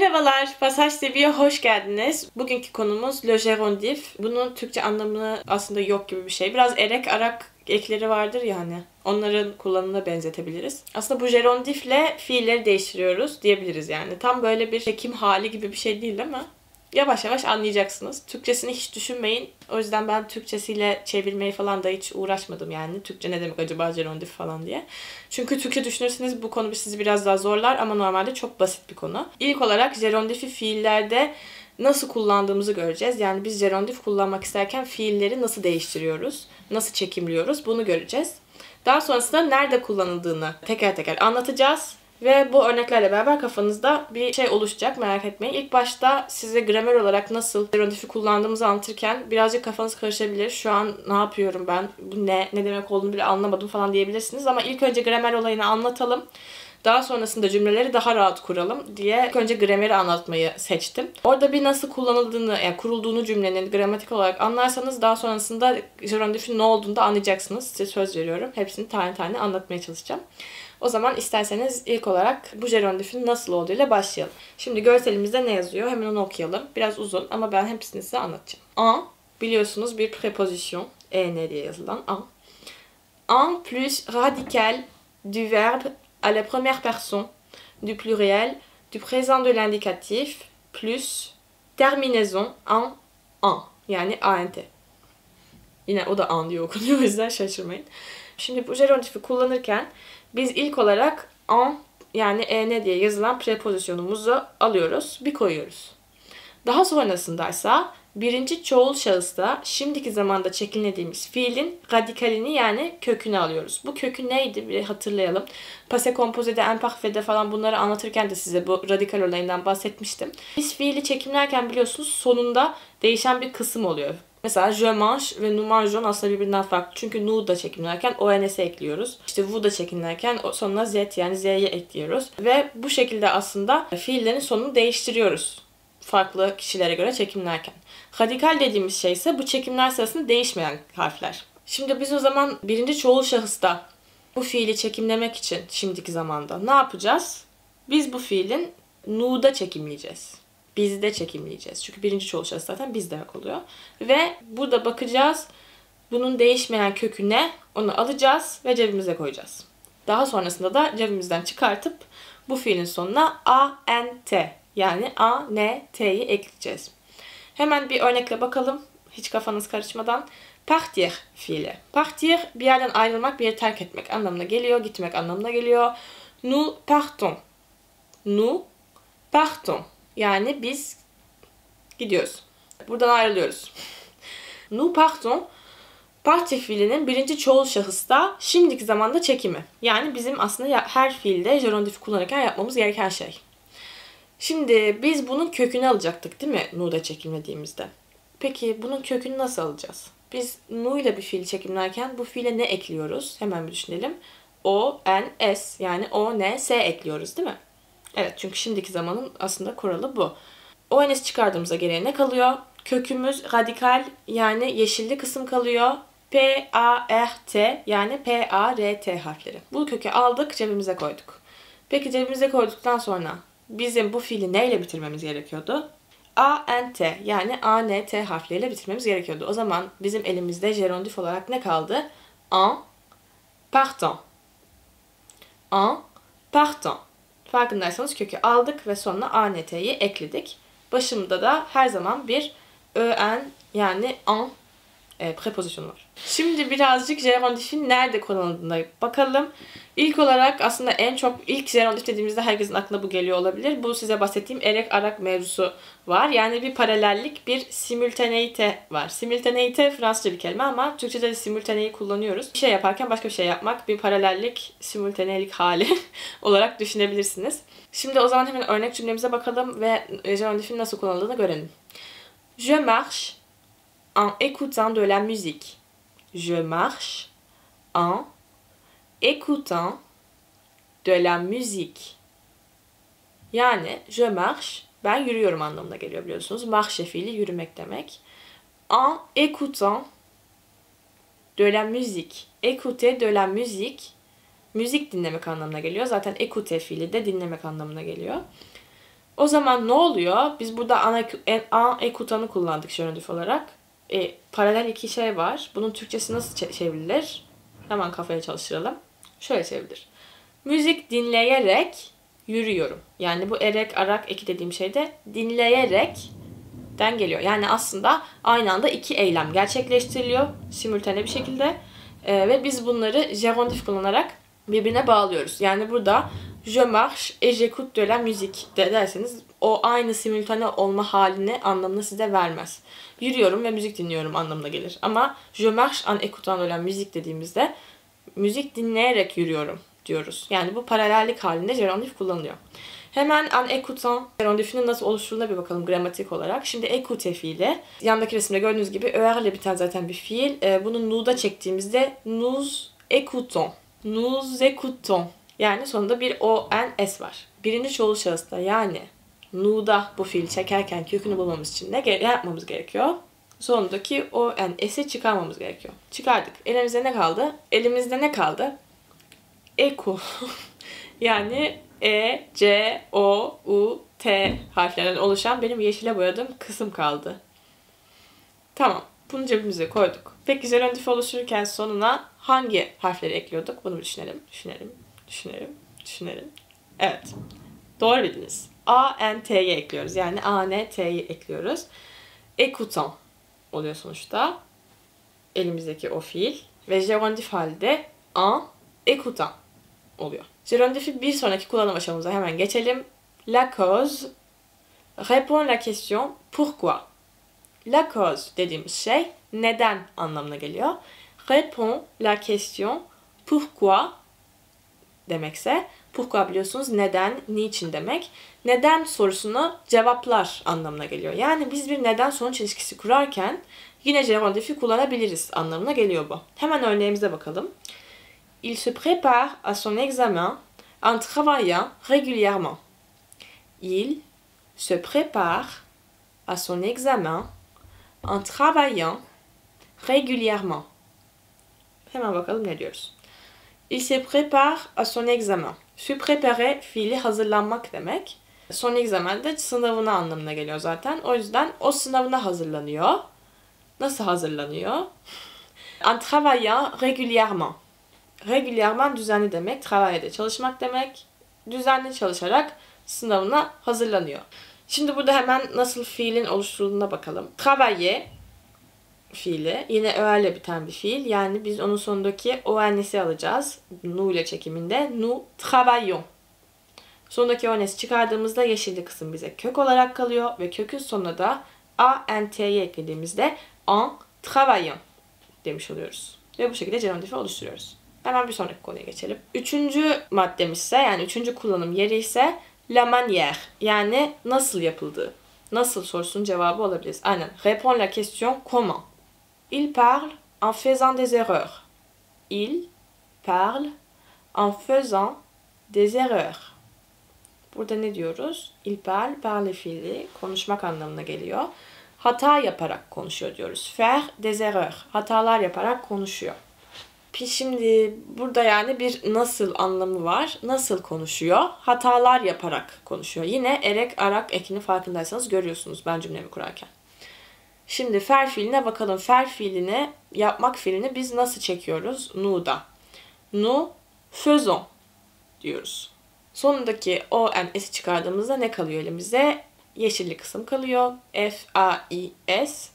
Merhabalar, Pasaj TV'ye hoş geldiniz. Bugünkü konumuz Le Gerondif. Bunun Türkçe anlamı aslında yok gibi bir şey. Biraz erek arak ekleri vardır yani. Onların kullanımına benzetebiliriz. Aslında bu gerondifle fiilleri değiştiriyoruz diyebiliriz yani. Tam böyle bir çekim hali gibi bir şey değil ama yavaş yavaş anlayacaksınız. Türkçesini hiç düşünmeyin. O yüzden ben Türkçesiyle çevirmeyi falan da hiç uğraşmadım yani. Türkçe ne demek acaba gerondif falan diye. Çünkü Türkçe düşünürseniz bu konu sizi biraz daha zorlar ama normalde çok basit bir konu. İlk olarak gerondifi fiillerde nasıl kullandığımızı göreceğiz. Yani biz gerondif kullanmak isterken fiilleri nasıl değiştiriyoruz, nasıl çekimliyoruz bunu göreceğiz. Daha sonrasında nerede kullanıldığını teker teker anlatacağız. Ve bu örneklerle beraber kafanızda bir şey oluşacak merak etmeyin. İlk başta size gramer olarak nasıl gerondifi kullandığımızı anlatırken birazcık kafanız karışabilir. Şu an ne yapıyorum ben, bu ne, ne demek olduğunu bile anlamadım falan diyebilirsiniz. Ama ilk önce gramer olayını anlatalım. Daha sonrasında cümleleri daha rahat kuralım diye ilk önce grameri anlatmayı seçtim. Orada bir nasıl kullanıldığını, yani kurulduğunu cümlenin gramatik olarak anlarsanız daha sonrasında gerondifin ne olduğunu da anlayacaksınız. Size söz veriyorum. Hepsini tane tane anlatmaya çalışacağım. O zaman isterseniz ilk olarak bu gerondifin nasıl olduğuyla başlayalım. Şimdi görselimizde ne yazıyor? Hemen onu okuyalım. Biraz uzun ama ben hepsini size anlatacağım. En biliyorsunuz bir preposition. En diye yazılan en. En plus radical du verbe à la première personne, du pluriel, du présent de l'indicatif, plus terminaison en en. Yani ant. Yine o da an diye okunuyor o yüzden şaşırmayın. Şimdi bu gerundifi kullanırken biz ilk olarak en yani en diye yazılan prepozisyonumuzu alıyoruz, bir koyuyoruz. Daha sonrasındaysa birinci çoğul şahısta şimdiki zamanda çekilmediğimiz fiilin radikalini yani kökünü alıyoruz. Bu kökü neydi bir hatırlayalım. Pase kompozede, imparfede falan bunları anlatırken de size bu radikal olayından bahsetmiştim. Biz fiili çekimlerken biliyorsunuz sonunda değişen bir kısım oluyor. Mesela je mange ve nous mangeons aslında birbirinden farklı. Çünkü nous da çekimlerken ONS'e ekliyoruz. İşte vous da çekimlerken sonuna z yani z'ye ekliyoruz. Ve bu şekilde aslında fiillerin sonunu değiştiriyoruz. Farklı kişilere göre çekimlerken. Radikal dediğimiz şey ise bu çekimler sırasında değişmeyen harfler. Şimdi biz o zaman birinci çoğul şahısta bu fiili çekimlemek için şimdiki zamanda ne yapacağız? Biz bu fiilin nu'da çekimleyeceğiz bizde çekimleyeceğiz. Çünkü birinci çoğul zaten biz demek oluyor. Ve burada bakacağız. Bunun değişmeyen köküne onu alacağız ve cebimize koyacağız. Daha sonrasında da cebimizden çıkartıp bu fiilin sonuna a, n, t yani a, n, t'yi ekleyeceğiz. Hemen bir örnekle bakalım. Hiç kafanız karışmadan. Partir fiili. Partir bir yerden ayrılmak, bir yeri terk etmek anlamına geliyor. Gitmek anlamına geliyor. Nous partons. Nous partons. Yani biz gidiyoruz. Buradan ayrılıyoruz. Nous partons parti fiilinin birinci çoğul şahısta şimdiki zamanda çekimi. Yani bizim aslında her fiilde gerundifi kullanırken yapmamız gereken şey. Şimdi biz bunun kökünü alacaktık değil mi nu'da çekimlediğimizde? Peki bunun kökünü nasıl alacağız? Biz nu ile bir fiil çekimlerken bu fiile ne ekliyoruz? Hemen bir düşünelim. O, N, S yani O, N, S ekliyoruz değil mi? Evet çünkü şimdiki zamanın aslında kuralı bu. ONS çıkardığımızda geriye ne kalıyor? Kökümüz radikal yani yeşilli kısım kalıyor. P, A, R, T yani P, A, R, T harfleri. Bu kökü aldık cebimize koyduk. Peki cebimize koyduktan sonra bizim bu fiili neyle bitirmemiz gerekiyordu? A, N, T yani A, N, T harfleriyle bitirmemiz gerekiyordu. O zaman bizim elimizde gerondif olarak ne kaldı? En partant. En partant. Farkındaysanız kökü aldık ve sonuna ANT'yi ekledik. Başımda da her zaman bir ön yani an e, prepozisyonu var. Şimdi birazcık gerondifin nerede kullanıldığına bakalım. İlk olarak aslında en çok ilk gerondif dediğimizde herkesin aklına bu geliyor olabilir. Bu size bahsettiğim erek arak mevzusu var. Yani bir paralellik, bir simultaneite var. Simultaneite Fransızca bir kelime ama Türkçe'de de simultaneyi kullanıyoruz. Bir şey yaparken başka bir şey yapmak bir paralellik, simultanelik hali olarak düşünebilirsiniz. Şimdi o zaman hemen örnek cümlemize bakalım ve gerondifin nasıl kullanıldığını görelim. Je marche en écoutant de la musique. Je marche en écoutant de la musique. Yani je marche ben yürüyorum anlamına geliyor biliyorsunuz. Marche fiili yürümek demek. En écoutant de la musique. Écouter de la musique müzik dinlemek anlamına geliyor. Zaten écouter fiili de dinlemek anlamına geliyor. O zaman ne oluyor? Biz burada ana, en, ekutanı kullandık şöyle olarak. E, paralel iki şey var. Bunun Türkçesi nasıl çevrilir? Hemen kafaya çalıştıralım. Şöyle çevrilir. Müzik dinleyerek yürüyorum. Yani bu erek, arak, eki dediğim şey de dinleyerek den geliyor. Yani aslında aynı anda iki eylem gerçekleştiriliyor simultane bir şekilde. Ee, ve biz bunları gerondif kullanarak birbirine bağlıyoruz. Yani burada je marche et j'écoute de la musique de derseniz o aynı simultane olma halini anlamını size vermez. Yürüyorum ve müzik dinliyorum anlamına gelir. Ama je marche en écoutant de la musique dediğimizde müzik dinleyerek yürüyorum diyoruz. Yani bu paralellik halinde gerondif kullanılıyor. Hemen en écoutant gerondifinin nasıl oluşturulduğuna bir bakalım gramatik olarak. Şimdi écouter fiili. Yandaki resimde gördüğünüz gibi öer ile biten zaten bir fiil. Ee, bunu nu'da çektiğimizde nous écoutons. Nous écoutons. Yani sonunda bir o, n, s var. Birinci çoğul şahısta yani nu'da bu fiil çekerken kökünü bulmamız için ne yapmamız gerekiyor? Sonundaki o, n, s'i çıkarmamız gerekiyor. Çıkardık. Elimizde ne kaldı? Elimizde ne kaldı? Eko. yani E, C, O, U, T harflerinden oluşan benim yeşile boyadığım kısım kaldı. Tamam. Bunu cebimize koyduk. Peki gerundifi oluştururken sonuna hangi harfleri ekliyorduk? Bunu düşünelim, düşünelim, düşünelim, düşünelim. Evet. Doğru bildiniz. A, N, T'yi ekliyoruz. Yani A, N, T'yi ekliyoruz. Écoutant oluyor sonuçta. Elimizdeki o fiil. Ve gerundif halde en écoutant oluyor. Gerundifi bir sonraki kullanım aşamamıza hemen geçelim. La cause répond la question pourquoi. La cause dediğimiz şey neden anlamına geliyor. Répond la question pourquoi demekse pourquoi biliyorsunuz neden, niçin demek. Neden sorusunu cevaplar anlamına geliyor. Yani biz bir neden sonuç ilişkisi kurarken yine gerundifi kullanabiliriz anlamına geliyor bu. Hemen örneğimize bakalım. Il se prépare à son examen en travaillant régulièrement. Il se prépare à son examen en travaillant régulièrement. Hemen bakalım ne diyoruz. Il se prépare à son examen. Se préparer fiili hazırlanmak demek. Son examen de sınavına anlamına geliyor zaten. O yüzden o sınavına hazırlanıyor. Nasıl hazırlanıyor? En travaillant régulièrement. Régulièrement düzenli demek. Travailler çalışmak demek. Düzenli çalışarak sınavına hazırlanıyor. Şimdi burada hemen nasıl fiilin oluşturulduğuna bakalım. Travailler fiili. Yine öğerle biten bir fiil. Yani biz onun sonundaki o'nesi alacağız. Nu ile çekiminde. Nu travaillons. Sonundaki o'nesi çıkardığımızda yeşilli kısım bize kök olarak kalıyor. Ve kökün sonuna da a, n, t'yi eklediğimizde en travaillant demiş oluyoruz. Ve bu şekilde gerundifi oluşturuyoruz. Hemen bir sonraki konuya geçelim. Üçüncü maddemiz ise yani üçüncü kullanım yeri ise la manière yani nasıl yapıldığı. Nasıl sorusunun cevabı olabilir. Aynen. Répond la question comment. Il parle en faisant des erreurs. Il parle en faisant des erreurs. Burada ne diyoruz? Il parle, parle fiili konuşmak anlamına geliyor. Hata yaparak konuşuyor diyoruz. Faire des erreurs. Hatalar yaparak konuşuyor. Şimdi burada yani bir nasıl anlamı var. Nasıl konuşuyor? Hatalar yaparak konuşuyor. Yine erek, arak ekini farkındaysanız görüyorsunuz ben cümlemi kurarken. Şimdi fer fiiline bakalım. Fer fiilini, yapmak fiilini biz nasıl çekiyoruz? Nu'da. Nu, faisons diyoruz. Sonundaki o n s'i çıkardığımızda ne kalıyor elimize? Yeşilli kısım kalıyor. F, A, I, S.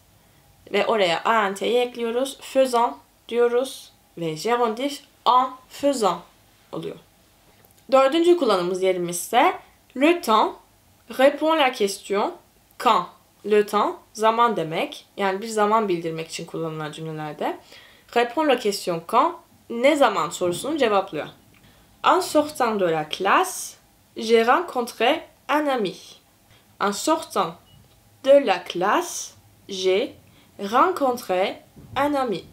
Ve oraya A, N, T'yi ekliyoruz. Faisons diyoruz. Ve gerundif en faisant oluyor. Dördüncü kullanımız yerimiz le temps répond la question quand. Le temps zaman demek. Yani bir zaman bildirmek için kullanılan cümlelerde. Répond la question quand ne zaman sorusunu cevaplıyor. En sortant de la classe, j'ai rencontré un ami. En sortant de la classe, j'ai rencontré un ami.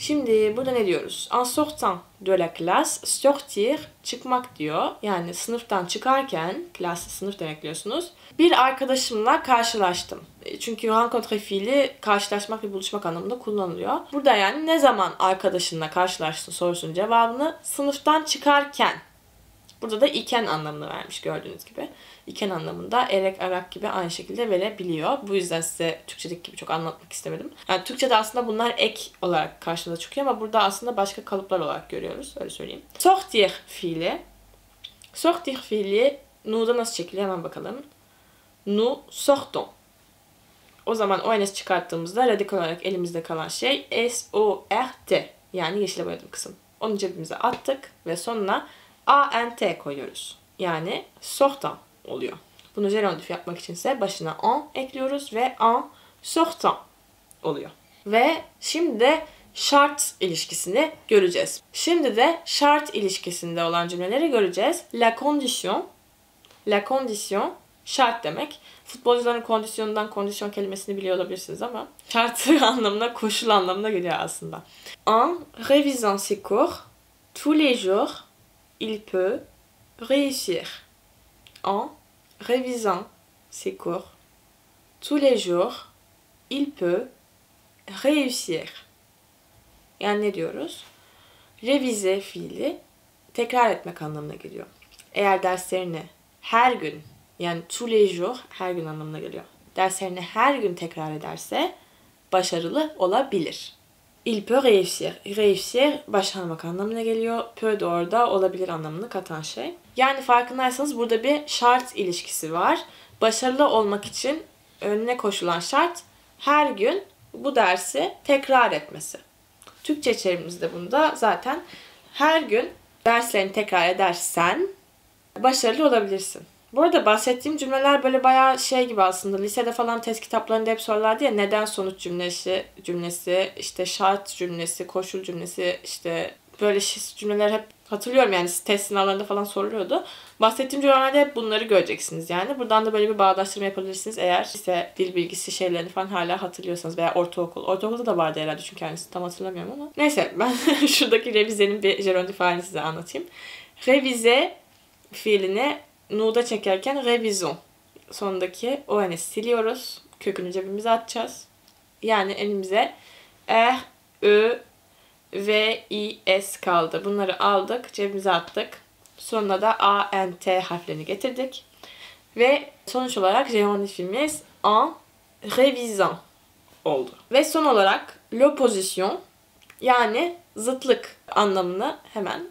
Şimdi burada ne diyoruz? En sortant de la classe, sortir çıkmak diyor. Yani sınıftan çıkarken, classe sınıf demek biliyorsunuz. Bir arkadaşımla karşılaştım. E, çünkü rencontre fiili karşılaşmak ve buluşmak anlamında kullanılıyor. Burada yani ne zaman arkadaşınla karşılaştın sorusunun cevabını sınıftan çıkarken Burada da iken anlamını vermiş gördüğünüz gibi. İken anlamında erek, arak gibi aynı şekilde verebiliyor. Bu yüzden size Türkçedeki gibi çok anlatmak istemedim. Yani Türkçe'de aslında bunlar ek olarak karşımıza çıkıyor ama burada aslında başka kalıplar olarak görüyoruz. Öyle söyleyeyim. Sortir fiili. Sortir fiili Nu'da nasıl çekiliyor hemen bakalım. Nu sortons. O zaman ONS çıkarttığımızda radikal olarak elimizde kalan şey S-O-R-T. Yani yeşile boyadığım kısım. Onu cebimize attık ve sonuna A-N-T koyuyoruz. Yani sortant oluyor. Bunu gerondif yapmak içinse başına en ekliyoruz ve en sortant oluyor. Ve şimdi de şart ilişkisini göreceğiz. Şimdi de şart ilişkisinde olan cümleleri göreceğiz. La condition, la condition şart demek. Futbolcuların kondisyonundan kondisyon kelimesini biliyor olabilirsiniz ama şart anlamına, koşul anlamına geliyor aslında. En révisant ses cours tous les jours, il peut réussir. En révisant ses cours tous les jours, il peut réussir. Yani ne diyoruz? Revize fiili tekrar etmek anlamına geliyor. Eğer derslerini her gün yani tous les jours her gün anlamına geliyor. Derslerini her gün tekrar ederse başarılı olabilir. Il peut réussir. Réussir başarmak anlamına geliyor. Peut de orada olabilir anlamını katan şey. Yani farkındaysanız burada bir şart ilişkisi var. Başarılı olmak için önüne koşulan şart her gün bu dersi tekrar etmesi. Türkçe çevirimizde bunda zaten her gün derslerini tekrar edersen başarılı olabilirsin. Bu arada bahsettiğim cümleler böyle bayağı şey gibi aslında. Lisede falan test kitaplarında hep sorulardı ya neden sonuç cümlesi, cümlesi, işte şart cümlesi, koşul cümlesi, işte böyle cümleler hep hatırlıyorum yani test sınavlarında falan soruluyordu. Bahsettiğim cümlelerde hep bunları göreceksiniz yani. Buradan da böyle bir bağdaştırma yapabilirsiniz eğer ise dil bilgisi şeylerini falan hala hatırlıyorsanız veya ortaokul. Ortaokulda da vardı herhalde çünkü kendisi tam hatırlamıyorum ama. Neyse ben şuradaki revizenin bir gerondif halini size anlatayım. Revize fiilini nuda çekerken revizyon sondaki o hani siliyoruz. Kökünü cebimize atacağız. Yani elimize R, Ö, V, I, S kaldı. Bunları aldık, cebimize attık. Sonra da A, N, T harflerini getirdik. Ve sonuç olarak gerondifimiz en revisant oldu. Ve son olarak l'opposition yani zıtlık anlamını hemen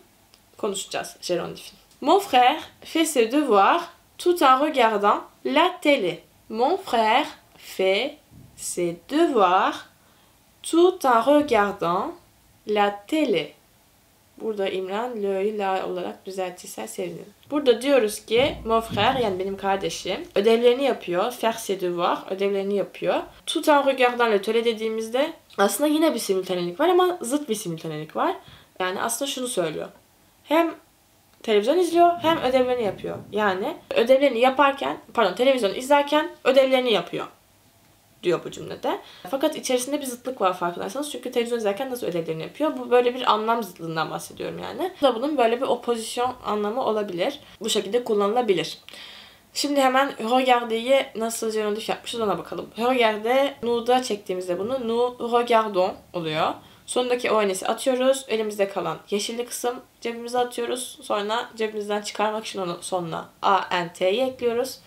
konuşacağız gerondifin. Mon frère fait ses devoirs tout en regardant la télé. Mon frère fait ses devoirs tout en regardant la télé. Burada İmran la olarak düzeltirse sevinirim. Burada diyoruz ki mon frère yani benim kardeşim ödevlerini yapıyor. Faire ses devoirs ödevlerini yapıyor. Tout en regardant la télé dediğimizde aslında yine bir simultanelik var ama zıt bir simultanelik var. Yani aslında şunu söylüyor. Hem televizyon izliyor hem ödevlerini yapıyor. Yani ödevlerini yaparken, pardon televizyon izlerken ödevlerini yapıyor diyor bu cümlede. Fakat içerisinde bir zıtlık var farkındaysanız. Çünkü televizyon izlerken nasıl ödevlerini yapıyor? Bu böyle bir anlam zıtlığından bahsediyorum yani. Bu da bunun böyle bir opozisyon anlamı olabilir. Bu şekilde kullanılabilir. Şimdi hemen regarde'yi nasıl gerondif yapmışız ona bakalım. Regarde, nu'da çektiğimizde bunu nu regardons oluyor. Sonundaki ONS'i atıyoruz. Elimizde kalan yeşilli kısım cebimize atıyoruz. Sonra cebimizden çıkarmak için onu sonuna A, N, T'yi ekliyoruz.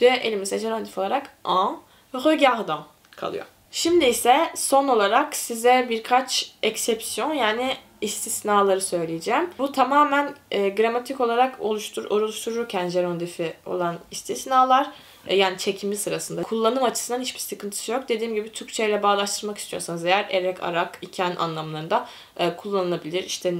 Ve elimizde gerundif olarak en regardant kalıyor. Şimdi ise son olarak size birkaç eksepsiyon yani istisnaları söyleyeceğim. Bu tamamen e, gramatik olarak oluştur oluştururken gerondifi olan istisnalar. E, yani çekimi sırasında. Kullanım açısından hiçbir sıkıntısı yok. Dediğim gibi Türkçe ile bağdaştırmak istiyorsanız eğer erek, arak, iken anlamlarında e, kullanılabilir. İşte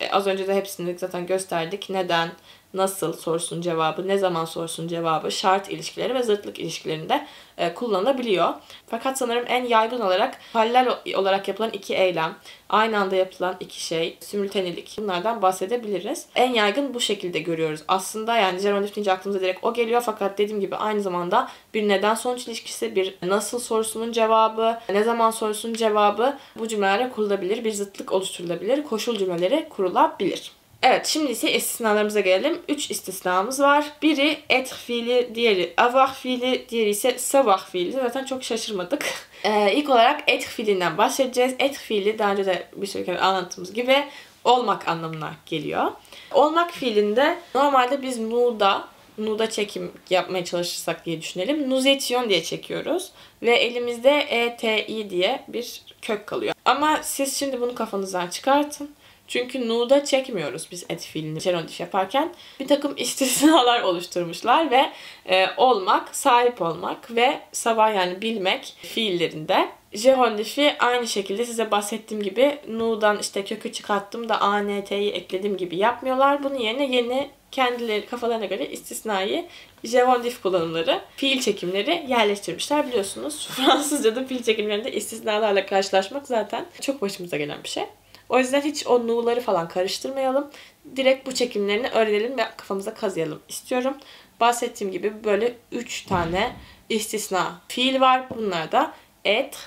e, az önce de hepsini zaten gösterdik. Neden, nasıl sorusunun cevabı, ne zaman sorusunun cevabı, şart ilişkileri ve zıtlık ilişkilerinde e, kullanılabiliyor. Fakat sanırım en yaygın olarak paralel olarak yapılan iki eylem, aynı anda yapılan iki şey, simultanelik bunlardan bahsedebiliriz. En yaygın bu şekilde görüyoruz. Aslında yani gerundif deyince aklımıza direkt o geliyor fakat dediğim gibi aynı zamanda bir neden sonuç ilişkisi, bir nasıl sorusunun cevabı, ne zaman sorusunun cevabı bu cümlelerle kurulabilir. Bir zıtlık oluşturulabilir. Koşul cümleleri kurulabilir. Evet şimdi ise istisnalarımıza gelelim. Üç istisnamız var. Biri être fiili, diğeri avoir fiili, diğeri ise savoir fiili. Zaten çok şaşırmadık. Ee, ilk olarak être fiilinden bahsedeceğiz. Être fiili daha önce de bir sürü kere anlattığımız gibi olmak anlamına geliyor. Olmak fiilinde normalde biz nu'da nu'da çekim yapmaya çalışırsak diye düşünelim. Nous étions diye çekiyoruz. Ve elimizde eti diye bir kök kalıyor. Ama siz şimdi bunu kafanızdan çıkartın. Çünkü nu'da çekmiyoruz biz et fiilini gerondif yaparken. Bir takım istisnalar oluşturmuşlar ve e, olmak, sahip olmak ve sabah yani bilmek fiillerinde Gerondifi aynı şekilde size bahsettiğim gibi nu'dan işte kökü çıkarttım da ant'yi ekledim gibi yapmıyorlar. Bunun yerine yeni kendileri kafalarına göre istisnai gerondif kullanımları, fiil çekimleri yerleştirmişler biliyorsunuz. Fransızca'da fiil çekimlerinde istisnalarla karşılaşmak zaten çok başımıza gelen bir şey. O yüzden hiç o nu'ları falan karıştırmayalım. Direkt bu çekimlerini öğrenelim ve kafamıza kazıyalım istiyorum. Bahsettiğim gibi böyle 3 tane istisna fiil var. Bunlar da être,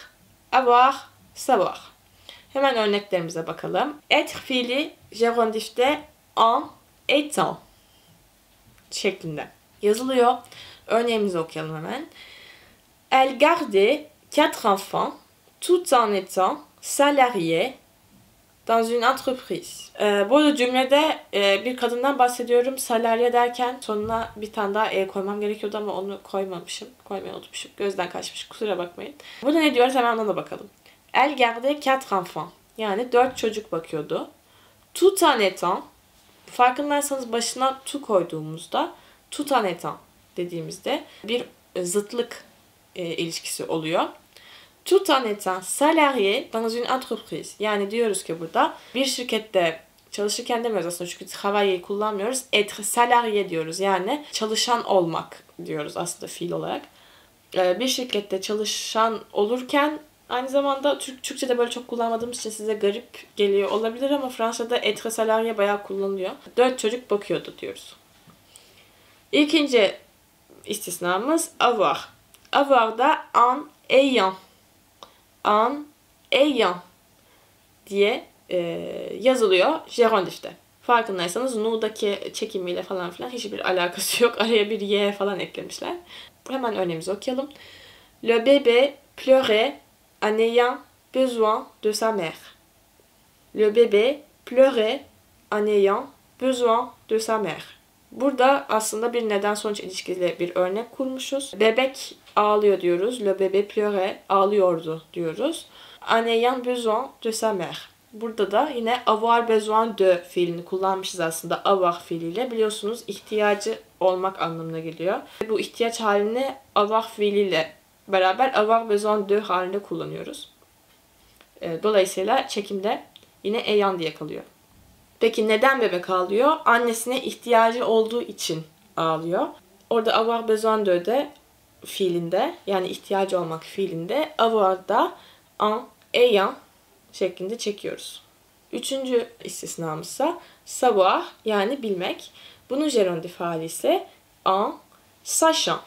avoir, savoir. Hemen örneklerimize bakalım. Être fiili gerondifte en, étant şeklinde yazılıyor. Örneğimizi okuyalım hemen. Elle gardait quatre enfants tout en étant salariée dans une entreprise. Ee, bu arada cümlede e, bir kadından bahsediyorum. Salariye derken sonuna bir tane daha e koymam gerekiyordu ama onu koymamışım. Koymayı unutmuşum. Gözden kaçmış. Kusura bakmayın. Burada ne diyoruz hemen ona bakalım. Elle gardait quatre enfants. Yani dört çocuk bakıyordu. Tout en étant farkındaysanız başına tu koyduğumuzda tout en étant dediğimizde bir zıtlık e, ilişkisi oluyor tout en étant salarié dans une entreprise. Yani diyoruz ki burada bir şirkette çalışırken demiyoruz aslında çünkü travailler kullanmıyoruz. Être salarié diyoruz. Yani çalışan olmak diyoruz aslında fiil olarak. Ee, bir şirkette çalışan olurken aynı zamanda Türk, Türkçe'de böyle çok kullanmadığımız için size garip geliyor olabilir ama Fransa'da être salarié bayağı kullanılıyor. Dört çocuk bakıyordu diyoruz. İkinci istisnamız avoir. Avoir da en ayant en ayant diye e, yazılıyor gerondifte. Farkındaysanız nu'daki çekimiyle falan filan hiçbir alakası yok. Araya bir y falan eklemişler. Hemen örneğimizi okuyalım. Le bébé pleurait en ayant besoin de sa mère. Le bébé pleurait en ayant besoin de sa mère. Burada aslında bir neden sonuç ilişkili bir örnek kurmuşuz. Bebek ağlıyor diyoruz. Le bébé pleurait, ağlıyordu diyoruz. Ayant besoin de sa mère. Burada da yine avoir besoin de fiilini kullanmışız aslında avoir fiiliyle. Biliyorsunuz ihtiyacı olmak anlamına geliyor. Bu ihtiyaç halini avoir fiiliyle beraber avoir besoin de halinde kullanıyoruz. Ee, dolayısıyla çekimde yine ayant diye kalıyor. Peki neden bebek ağlıyor? Annesine ihtiyacı olduğu için ağlıyor. Orada avoir besoin de de fiilinde yani ihtiyacı olmak fiilinde avoir'da en, ayant şeklinde çekiyoruz. Üçüncü istisnamız ise savoir yani bilmek. Bunun gerondif hali ise en sachant.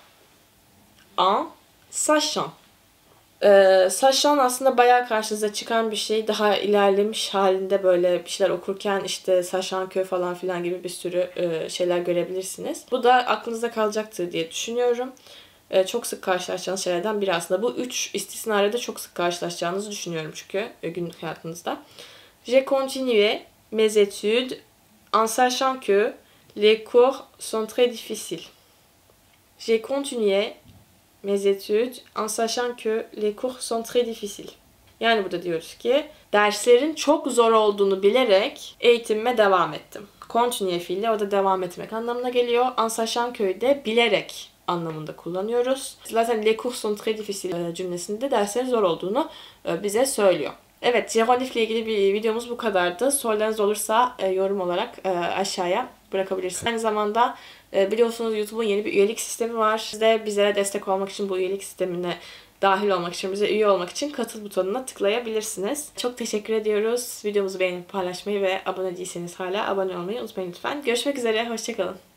En sachant. Ee, Saşan aslında bayağı karşınıza çıkan bir şey. Daha ilerlemiş halinde böyle bir şeyler okurken işte Saşan köy falan filan gibi bir sürü e, şeyler görebilirsiniz. Bu da aklınızda kalacaktır diye düşünüyorum. E, çok sık karşılaşacağınız şeylerden biri aslında. Bu üç istisnayla da çok sık karşılaşacağınızı düşünüyorum çünkü e, günlük hayatınızda. J'ai continué mes études en sachant que les cours sont très difficiles. J'ai continué mes études en sachant que les cours sont très difficiles. Yani burada diyoruz ki derslerin çok zor olduğunu bilerek eğitimime devam ettim. Continue fiili o da devam etmek anlamına geliyor. En sachant que bilerek anlamında kullanıyoruz. Zaten les cours sont très difficiles cümlesinde derslerin zor olduğunu e, bize söylüyor. Evet, Gerondif ile ilgili bir videomuz bu kadardı. Sorularınız olursa e, yorum olarak e, aşağıya bırakabilirsiniz. Aynı zamanda biliyorsunuz YouTube'un yeni bir üyelik sistemi var. Siz de bizlere destek olmak için bu üyelik sistemine dahil olmak için, bize üye olmak için katıl butonuna tıklayabilirsiniz. Çok teşekkür ediyoruz. Videomuzu beğenip paylaşmayı ve abone değilseniz hala abone olmayı unutmayın lütfen. Görüşmek üzere, hoşçakalın.